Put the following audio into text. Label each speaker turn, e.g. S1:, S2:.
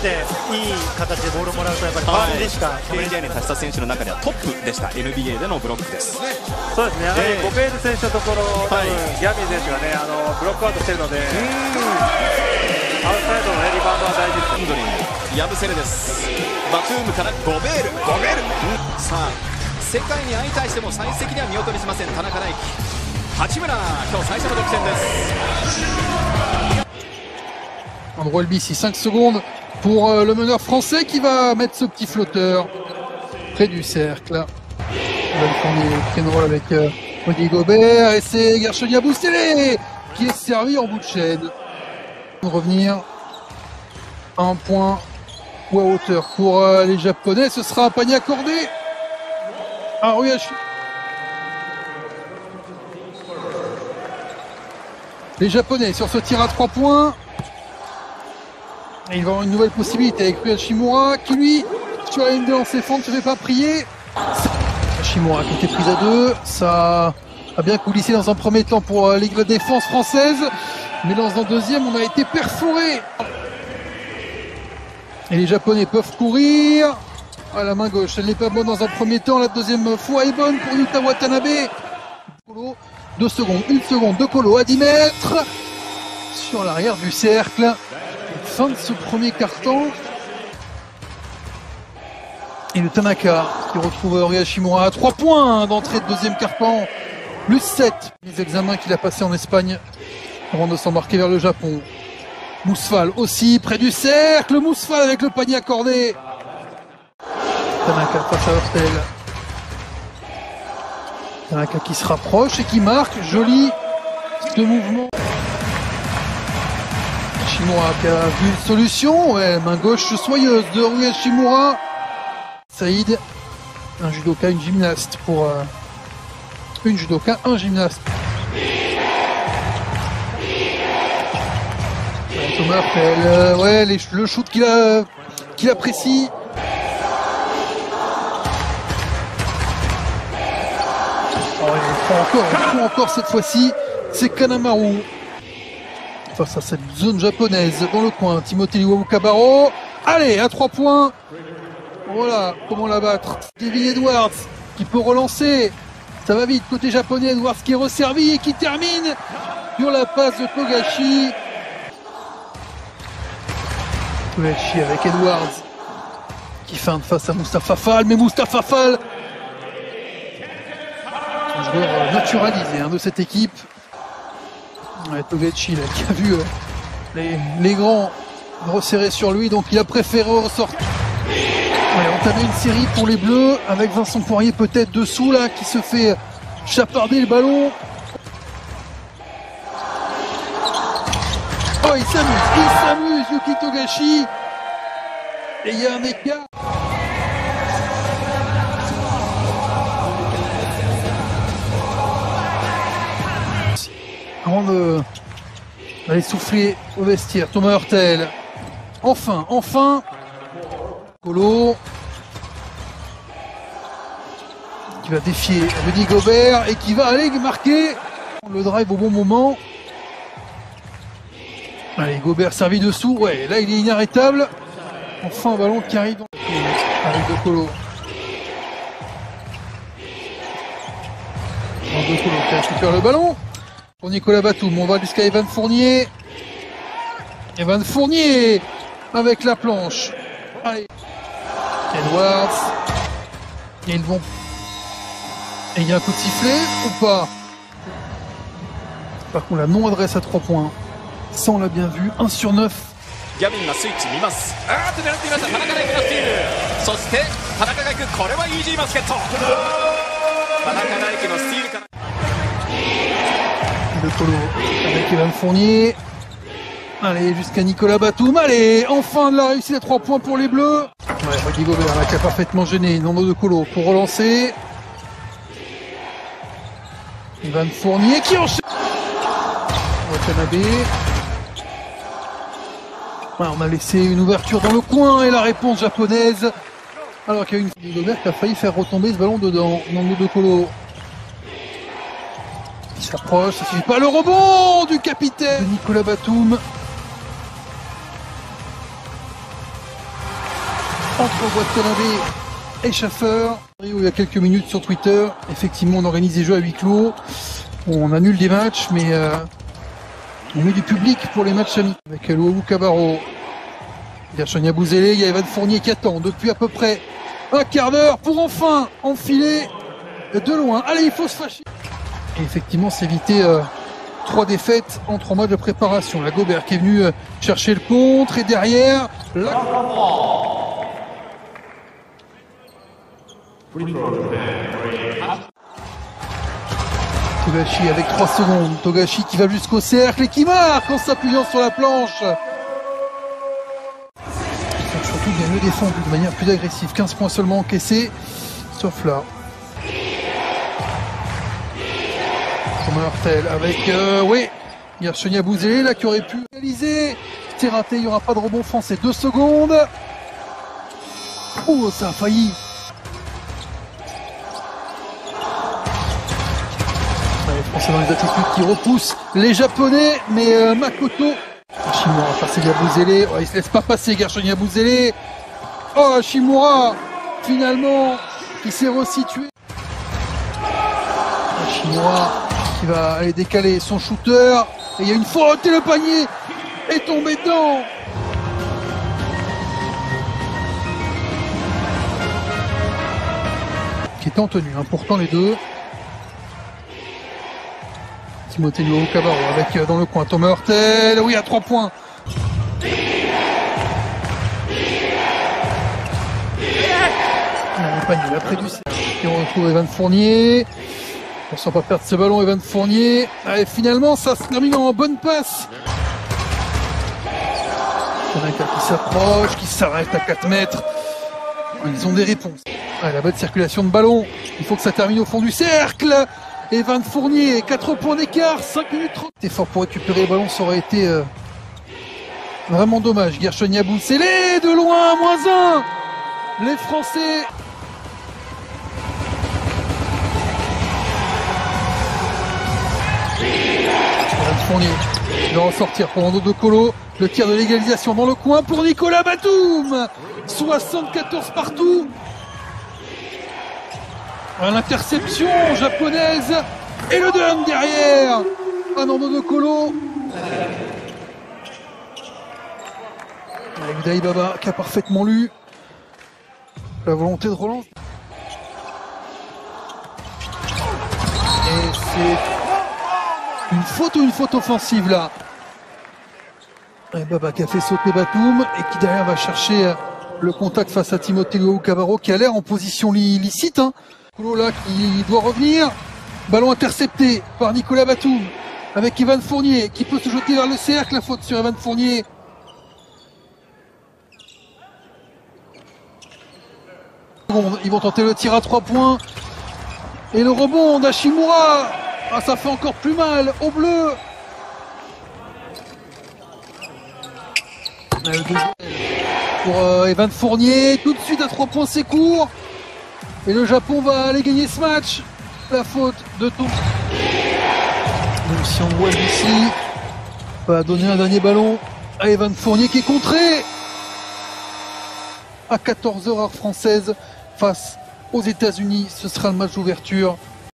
S1: っていい形でボールをもらうとやっぱりパスでしか？止めれない
S2: に達した選手の中ではトップでした。NBA でのブロックです。
S3: そうですね。やはり
S2: ええ。
S3: ゴベール選手のところ、多
S2: はい。
S3: 分ギャビン選手がねあのブロックアウトしてるのでアウトサイドの、ね、リバウンドは大事です
S2: ハンドリングヤブセレです。バトゥームからゴベール。ゴベール、さあ世界に相対しても最績には見劣りしません。田中大輝八村今日最初の得点です。
S4: Andrew ici 5 secondes pour euh, le meneur français qui va mettre ce petit flotteur près du cercle. Il va avec euh, Rudy Gobert et c'est Gershonia Boustele qui est servi en bout de chaîne. Revenir à un point ou à hauteur pour euh, les Japonais, ce sera un panier accordé à Ryoshi. Les Japonais sur ce tir à 3 points. Et il va avoir une nouvelle possibilité avec Shimura qui lui, sur la ligne de lancer fente, ne se fait pas prier. Shimura qui était prise à deux. Ça a bien coulissé dans un premier temps pour euh, la défense française. Mais dans un deuxième, on a été perforé. Et les Japonais peuvent courir. À la main gauche, elle n'est pas bonne dans un premier temps. La deuxième fois est bonne pour Yuta Watanabe. Deux secondes, une seconde de Kolo à 10 mètres. Sur l'arrière du cercle. Fin de ce premier carton. Et le Tanaka qui retrouve Ria Shimura à 3 points d'entrée de deuxième carton. Plus 7. Les examens qu'il a passés en Espagne avant de s'embarquer vers le Japon. Mousfal aussi près du cercle. Mousfal avec le panier accordé. Tanaka face à Hurtel. Tanaka qui se rapproche et qui marque. Joli ce mouvement. Shimura qui a vu une solution. Ouais, main gauche soyeuse de Rui Shimura. Saïd, un judoka, une gymnaste pour euh, une judoka, un gymnaste. Thomas euh, ouais, le shoot qu'il qu'il apprécie. Oh, il prend encore, encore cette fois-ci. C'est Kanamaru. Face à cette zone japonaise dans le coin. Timothée Liwamukabaro. Allez, à 3 points. Voilà comment la battre. Kevin Edwards qui peut relancer. Ça va vite côté japonais. Edwards qui est resservi et qui termine sur la passe de Togashi. Togashi avec Edwards qui feinte face à Mustafa Fall. Mais Mustafa Fall, joueur naturalisé hein, de cette équipe. Ouais, là, qui a vu euh, les, les grands resserrer sur lui, donc il a préféré ressortir. Ouais, entamer une série pour les Bleus avec Vincent Poirier peut-être dessous là qui se fait chaparder le ballon. Oh il s'amuse, il s'amuse Yuki Togashi. Et il y a un écart. Avant d'aller souffler au vestiaire, Thomas Hurtel. Enfin, enfin, Colo qui va défier Rudy Gobert et qui va aller marquer le drive au bon moment. Allez, Gobert servi dessous. Ouais, là il est inarrêtable. Enfin, ballon qui arrive avec De Colo. De Colo qui récupère le ballon. Pour Nicolas Batum, on va jusqu'à Evan Fournier. Evan Fournier avec la planche. Allez. Edwards. Et ils vont. Et il y a un coup de sifflet ou pas? Par contre, la non-adresse à 3 points. Ça, on l'a bien vu. 1 sur 9 de Colo avec Evan Fournier. Allez, jusqu'à Nicolas Batum. Allez, enfin de la réussite à 3 points pour les Bleus. Ouais, Rudy Gobert là, qui a parfaitement gêné Nando de Colo pour relancer. Ivan Fournier qui enchaîne. Watanabe. Ouais, on a laissé une ouverture dans le coin et la réponse japonaise. Alors qu'il y a une Gobert qui a failli faire retomber ce ballon dedans. Nando de Colo il s'approche, ça suffit pas le rebond du capitaine de Nicolas Batum. entre Watanabe et Schaffer. Il y a quelques minutes sur Twitter, effectivement, on organise des jeux à huis clos. On annule des matchs, mais euh, on met du public pour les matchs amis. Avec Luau Cabarro, Gershania Bouzélé, il y a Evan Fournier qui attend depuis à peu près un quart d'heure pour enfin enfiler de loin. Allez, il faut se fâcher. Et effectivement, s'éviter euh, trois défaites en trois mois de préparation. La Gobert qui est venu euh, chercher le contre et derrière, la... Togashi avec 3 secondes. Togashi qui va jusqu'au cercle et qui marque en s'appuyant sur la planche. Surtout bien mieux défendre de manière plus agressive. 15 points seulement encaissés, sauf là. Avec, euh, oui, Yershenia Bouzé là qui aurait pu réaliser. C'était raté, il n'y aura pas de rebond français. 2 secondes. Oh, ça a failli. Les Français dans les attitudes qui repoussent les Japonais, mais euh, Makoto. Hashimura face Yabouzélé. Oh, il se laisse pas passer, Gershon Yabouzélé. Oh, Hashimura, finalement, qui s'est resitué. Hashimura qui va aller décaler son shooter. Et il y a une faute et le panier est tombé dedans. Qui est en tenue, hein. pourtant les deux. Timothée Luau Cabarro avec euh, dans le coin Thomas Hurtel. Oui, à 3 points. Le panier là près du. Et on retrouve Evan Fournier. On sent pas perdre ce ballon, Evan Fournier. Et finalement, ça se termine en bonne passe. Kanaka qui s'approche, qui s'arrête à 4 mètres. Ils ont des réponses. Ah, la bonne circulation de ballon. Il faut que ça termine au fond du cercle. Evan Fournier, 4 points d'écart, 5 minutes 30. Effort pour récupérer le ballon, ça aurait été euh, vraiment dommage. Gershon Yabou, c'est les de loin, moins 1. Les Français. Fournier qui va ressortir pour Nando de Colo. Le tir de l'égalisation dans le coin pour Nicolas Batum. 74 partout. L'interception japonaise et le dunk derrière. Anando de Colo. Avec qui a parfaitement lu la volonté de relance. Et c'est une faute ou une faute offensive là Baba qui a fait sauter Batum et qui derrière va chercher le contact face à Timothée Cabarro qui a l'air en position li licite. Hein. là qui doit revenir. Ballon intercepté par Nicolas Batum avec Ivan Fournier qui peut se jeter vers le cercle. La faute sur Ivan Fournier. Ils vont tenter le tir à 3 points. Et le rebond d'Ashimura. Ah, ça fait encore plus mal au bleu. Pour euh, Evan Fournier, tout de suite à 3 points c'est court. Et le Japon va aller gagner ce match. La faute de tout. Même si on voit ici, va donner un dernier ballon à Evan Fournier qui est contré à 14h heure française face aux États-Unis. Ce sera le match d'ouverture